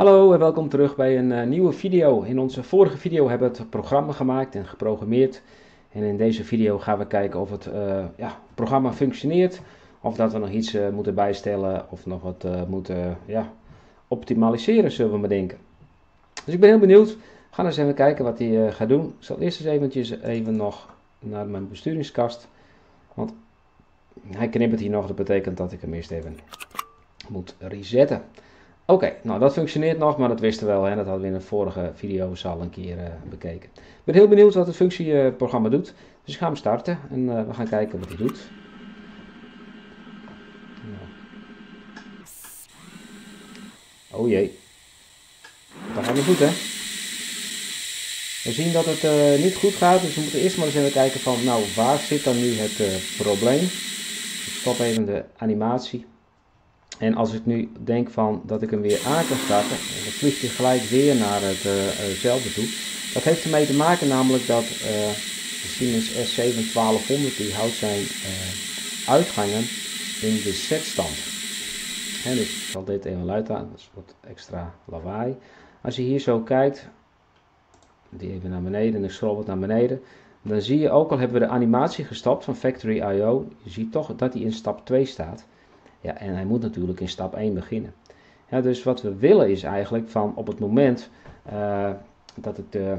Hallo en welkom terug bij een uh, nieuwe video. In onze vorige video hebben we het programma gemaakt en geprogrammeerd. En in deze video gaan we kijken of het uh, ja, programma functioneert. Of dat we nog iets uh, moeten bijstellen of nog wat moeten ja, optimaliseren, zullen we maar denken. Dus ik ben heel benieuwd. We gaan eens even kijken wat hij gaat doen. Ik zal eerst eens eventjes even nog naar mijn besturingskast. Want hij knippert hier nog, dat betekent dat ik hem eerst even moet resetten. Oké, nou dat functioneert nog, maar dat wisten we wel. Hè? Dat hadden we in de vorige video al een keer uh, bekeken. Ik ben heel benieuwd wat het functieprogramma doet. Dus ik ga hem starten en uh, we gaan kijken wat hij doet. Oh jee. Dat gaat niet goed hè. We zien dat het uh, niet goed gaat, dus we moeten eerst maar eens even kijken van, nou waar zit dan nu het probleem. Ik stop even de animatie. En als ik nu denk van dat ik hem weer aan kan starten, dan vliegt hij gelijk weer naar hetzelfde uh, toe. Dat heeft ermee te maken namelijk dat uh, de Siemens S7 1200 die houdt zijn uitgangen in de zetstand. En dus ik zal dit even luid aan, dat is wat extra lawaai. Als je hier zo kijkt, die even naar beneden en ik scroll wat naar beneden, dan zie je ook al hebben we de animatie gestapt van Factory I.O. Je ziet toch dat hij in stap 2 staat. Ja, en hij moet natuurlijk in stap 1 beginnen. Dus wat we willen is eigenlijk van op het moment uh, dat het de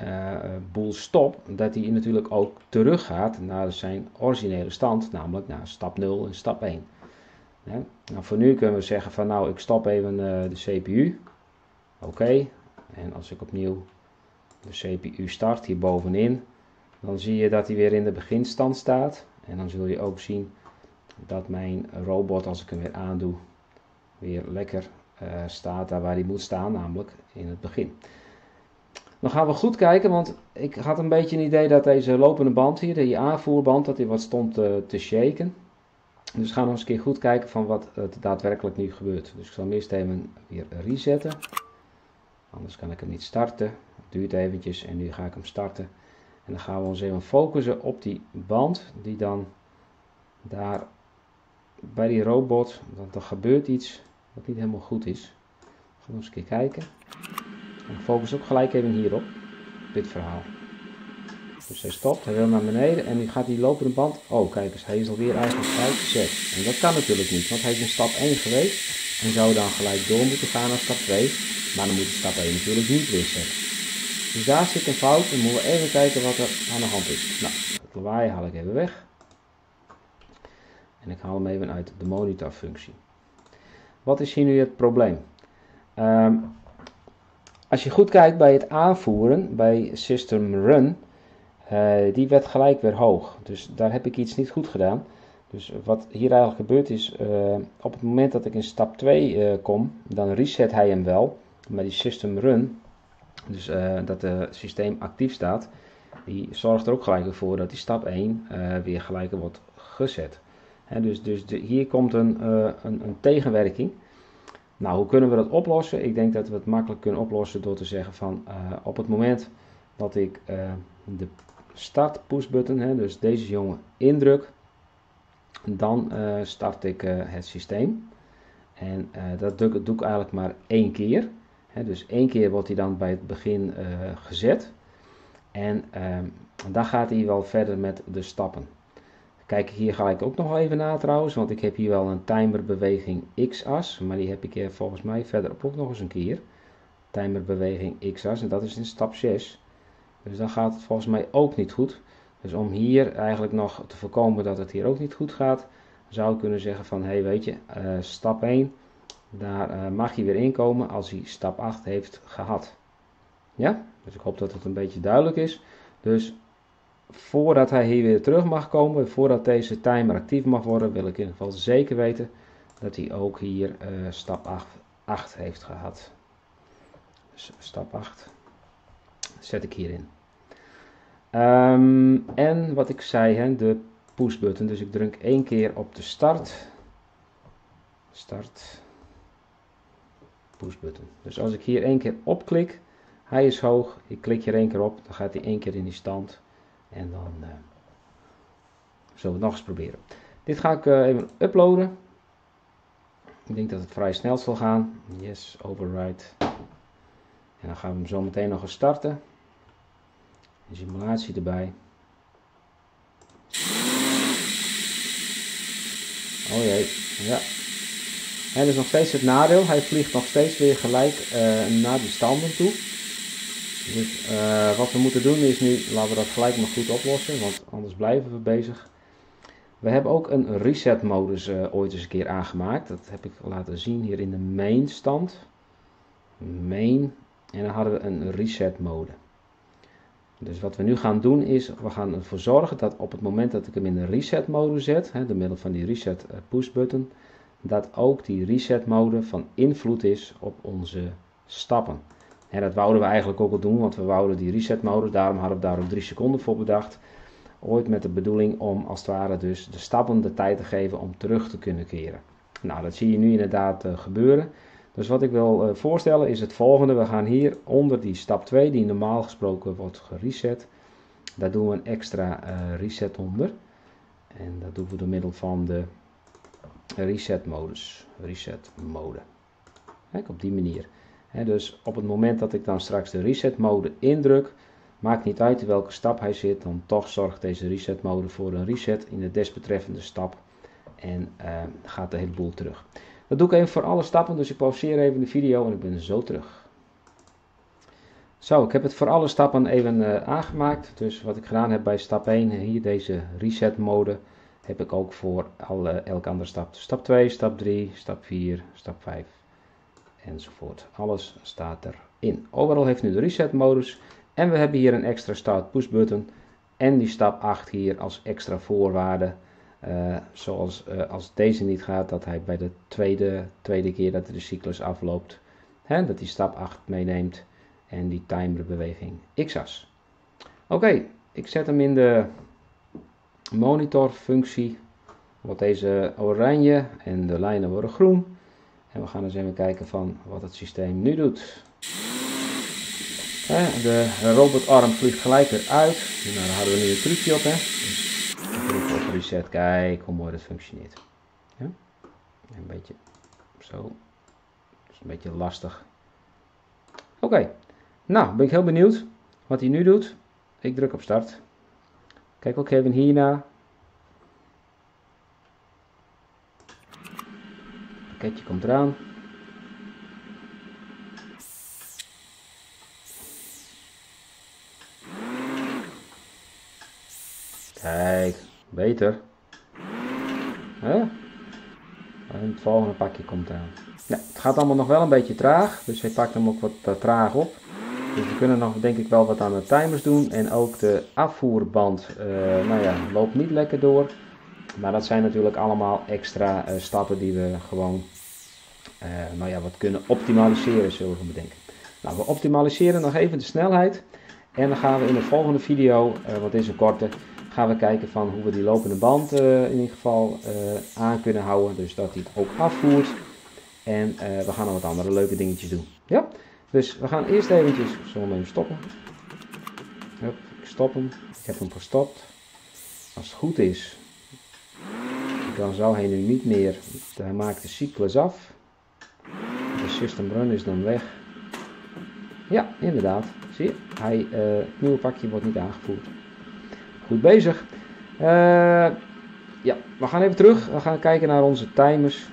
uh, boel stopt, dat hij natuurlijk ook teruggaat naar zijn originele stand, namelijk naar stap 0 en stap 1. Ja, nou, voor nu kunnen we zeggen van nou ik stop even de CPU. Oké, en als ik opnieuw de CPU start hier bovenin, dan zie je dat hij weer in de beginstand staat. En dan zul je ook zien dat mijn robot, als ik hem weer aandoe, weer lekker uh, staat daar waar hij moet staan, namelijk in het begin. Dan gaan we goed kijken, want ik had een beetje een idee dat deze lopende band hier, die aanvoerband, dat hij wat stond uh, te shaken. Dus we gaan nog eens een keer goed kijken van wat er daadwerkelijk nu gebeurt. Dus ik zal hem eerst even weer resetten. Anders kan ik hem niet starten. Het duurt eventjes en nu ga ik hem starten. En dan gaan we ons even focussen op die band die dan daar bij die robot, dat er gebeurt iets wat niet helemaal goed is. Gaan we eens een keer kijken. En focus ook gelijk even hierop, dit verhaal. Dus hij stopt, hij wil naar beneden en nu gaat die lopende band. Oh, kijk eens, hij is alweer eigenlijk uitgezet. En dat kan natuurlijk niet, want hij is in stap 1 geweest en zou dan gelijk door moeten gaan naar stap 2. Maar dan moet stap 1 natuurlijk niet weer. Dus daar zit een fout en moeten we even kijken wat er aan de hand is. Nou, het lawaai haal ik even weg. En ik haal hem even uit de monitorfunctie. Wat is hier nu het probleem? Um, als je goed kijkt bij het aanvoeren, bij System Run, uh, die werd gelijk weer hoog. Dus daar heb ik iets niet goed gedaan. Dus wat hier eigenlijk gebeurt is, uh, op het moment dat ik in stap 2 uh, eh, kom, dan reset hij hem wel. Maar die System Run, dus dat het systeem actief staat, die zorgt er ook gelijk voor dat die stap 1 weer gelijk wordt gezet dus dus hier komt een, uh, een, een, tegenwerking. Nou, hoe kunnen we dat oplossen? Ik denk dat we het makkelijk kunnen oplossen door te zeggen van uh, op het moment dat ik uh, de start push button, dus deze jongen indruk, dan start ik het systeem. En dat doe, doe, ik eigenlijk maar één keer. dus één keer wordt hij dan bij het begin gezet. En dan gaat hij wel verder met de stappen. Kijk hier gelijk ook nog even na trouwens, want ik heb hier wel een timerbeweging x-as, maar die heb ik hier volgens mij verderop ook nog eens een keer. Timerbeweging x-as en dat is in stap 6. Dus dan gaat het volgens mij ook niet goed. Dus om hier eigenlijk nog te voorkomen dat het hier ook niet goed gaat, zou ik kunnen zeggen van, hé hey, weet je, uh, stap 1, daar uh, mag je weer inkomen als hij stap 8 heeft gehad. Ja, dus ik hoop dat het een beetje duidelijk is. Dus voordat hij hier weer terug mag komen, voordat deze timer actief mag worden, wil ik in ieder geval zeker weten dat hij ook hier uh, stap 8, 8 heeft gehad. Dus stap 8 zet ik hierin. Um, en wat ik zei, hè, de push button. Dus ik druk één keer op de start. Start. Push button. Dus als ik hier één keer op klik, hij is hoog, ik klik hier één keer op, dan gaat hij één keer in die stand. En dan uh, zullen we het nog eens proberen. Dit ga ik uh, even uploaden. Ik denk dat het vrij snel zal gaan. Yes, override. En dan gaan we hem zo meteen nog eens starten. Simulatie erbij. Oh jee, ja. En dat is nog steeds het nadeel. Hij vliegt nog steeds weer gelijk uh, naar die standen toe. Dus uh, wat we moeten doen is nu, laten we dat gelijk maar goed oplossen, want anders blijven we bezig. We hebben ook een reset modus uh, ooit eens een keer aangemaakt. Dat heb ik laten zien hier in de main stand. Main. En dan hadden we een reset mode. Dus wat we nu gaan doen is, we gaan ervoor zorgen dat op het moment dat ik hem in de reset mode zet, hè, door middel van die reset eh, push button, dat ook die reset mode van invloed is op onze stappen. En dat wouden we eigenlijk ook al doen, want we wouden die reset daarom hadden we daar ook 3 seconden voor bedacht. Ooit met de bedoeling om als het ware dus de stappen de tijd te geven om terug te kunnen keren. Nou, dat zie je nu inderdaad uh, gebeuren. Dus wat ik wil uh, voorstellen is het volgende. We gaan hier onder die stap 2, die normaal gesproken wordt gereset. Daar doen we een extra uh, reset onder. En dat doen we door middel van de reset modus. Reset mode. Kijk, op die manier. Dus op het moment dat ik dan straks de reset mode indruk, maakt niet uit welke stap hij zit, dan toch zorgt deze reset mode voor een reset in de desbetreffende stap en uh, gaat de hele boel terug. Dat doe ik even voor alle stappen, dus ik pauzeer even de video en ik ben zo terug. Zo, ik heb het voor alle stappen even uh, aangemaakt. Dus wat ik gedaan heb bij stap 1, hier deze reset mode, heb ik ook voor alle, elke andere stap. Stap 2, stap 3, stap 4, stap 5 enzovoort. Alles staat erin. Overal heeft nu de reset modus en we hebben hier een extra start push button en die stap 8 hier als extra voorwaarde. Uh, zoals uh, als deze niet gaat, dat hij bij de tweede, tweede keer dat de cyclus afloopt, hè, dat hij stap 8 meeneemt en die timerbeweging x-as. Oké, ik zet hem in de monitorfunctie. Wordt deze oranje en de lijnen worden groen. En we gaan eens even kijken van wat het systeem nu doet. De robotarm vliegt gelijk eruit. Nou, daar hadden we nu een trucje op. Hè. Op reset. Kijk hoe mooi dat functioneert. Ja? Een beetje zo. Is een beetje lastig. Oké. Nou, ben ik heel benieuwd wat hij nu doet. Ik druk op start. Kijk ook even hierna. Pakketje komt eraan. Kijk, beter. En het volgende pakje komt aan. Ja, het gaat allemaal nog wel een beetje traag, dus hij pakt hem ook wat uh, traag op. Dus we kunnen nog denk ik wel wat aan de timers doen. En ook de afvoerband, uh, nou ja, loopt niet lekker door. Maar dat zijn natuurlijk allemaal extra uh, stappen die we gewoon, nou ja, wat kunnen optimaliseren, zullen we bedenken. Nou, we optimaliseren nog even de snelheid. En dan gaan we in de volgende video, wat is een korte, gaan we kijken van hoe we die lopende band in ieder geval aan kunnen houden. Dus dat hij het ook afvoert. En we gaan nog wat andere leuke dingetjes doen. Ja, dus we gaan eerst eventjes, zullen we stoppen. Hup, ik stop hem. Ik heb hem gestopt. Als het goed is, dan zou hij nu niet meer, hij maakt de cyclus af. De system run is dan weg. Ja, inderdaad. Zie je, hij, het nieuwe pakje wordt niet aangevoerd goed bezig. Uh, ja, we gaan even terug. We gaan kijken naar onze timers.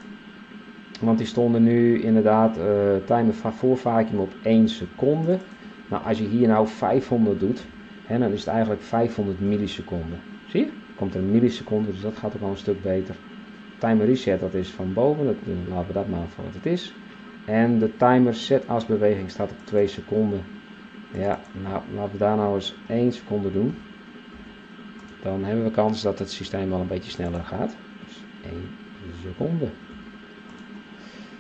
Want die stonden nu inderdaad, uh, timer voor vacuüm op 1 seconde. Nou, als je hier nou 500 doet, hè, dan is het eigenlijk 500 milliseconden. Zie je? Komt er een milliseconde, dus dat gaat ook al een stuk beter. Timer reset, dat is van boven. Dat, uh, laten we dat maar voor wat het is. En de timer set as beweging staat op 2 seconden. Ja, nou, laten we daar nou eens 1 seconde doen dan hebben we kans dat het systeem wel een beetje sneller gaat. Dus 1 seconde.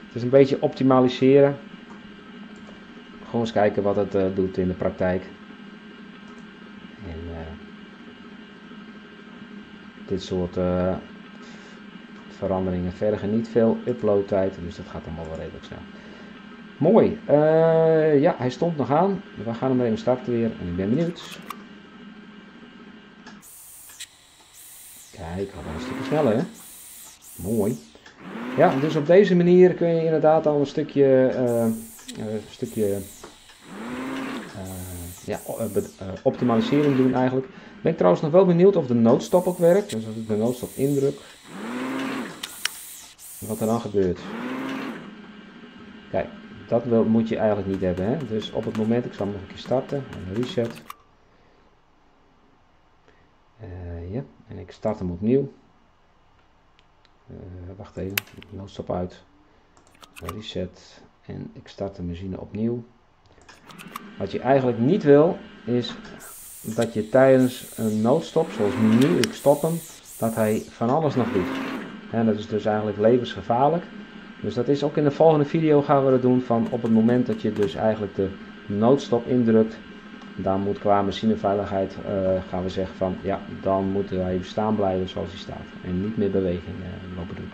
Het is een beetje optimaliseren. Gewoon eens kijken wat het uh, doet in de praktijk. En uh, dit soort uh, veranderingen vergen niet veel uploadtijd, dus dat gaat allemaal wel redelijk snel. Mooi. ja, hij stond nog aan. We gaan hem even starten weer en ik ben benieuwd. Kijk, gaat een stukje sneller, hè? Mooi. Ja, dus op deze manier kun je inderdaad al een stukje, uh, een stukje ja, optimalisering doen eigenlijk. Ben ik trouwens nog wel benieuwd of de noodstop ook werkt. Dus als ik de noodstop indruk, wat er dan gebeurt. Kijk, dat wil, moet je eigenlijk niet hebben. Hè? Dus op het moment, ik zal nog een keer starten, en reset. Uh, ja, en ik start hem opnieuw. Wacht even, noodstop uit. Reset. En ik start de machine opnieuw. Wat je eigenlijk niet wil, is dat je tijdens een noodstop, zoals nu, ik stop hem, dat hij van alles nog doet. En dat is dus eigenlijk levensgevaarlijk. Dus dat is ook in de volgende video gaan we dat doen van op het moment dat je dus eigenlijk de noodstop indrukt, dan moet qua machineveiligheid uh, gaan we zeggen van ja, dan moet hij staan blijven zoals hij staat en niet meer beweging uh, lopen doen.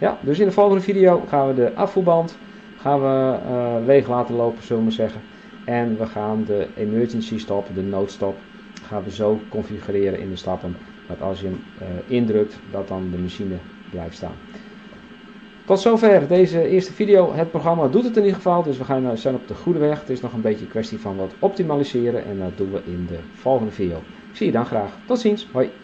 Ja, dus in de volgende video gaan we de afvoerband gaan we, uh, leeg laten lopen, zullen we zeggen. En we gaan de emergency stop, de noodstop, gaan we zo configureren in de stappen dat als je hem indrukt, dat dan de machine blijft staan. Tot zover deze eerste video. Het programma doet het in ieder geval, dus we gaan, eh, zijn op de goede weg. Het is nog een beetje een kwestie van wat optimaliseren en dat doen we in de volgende video. Ik zie je dan graag. Tot ziens. Hoi.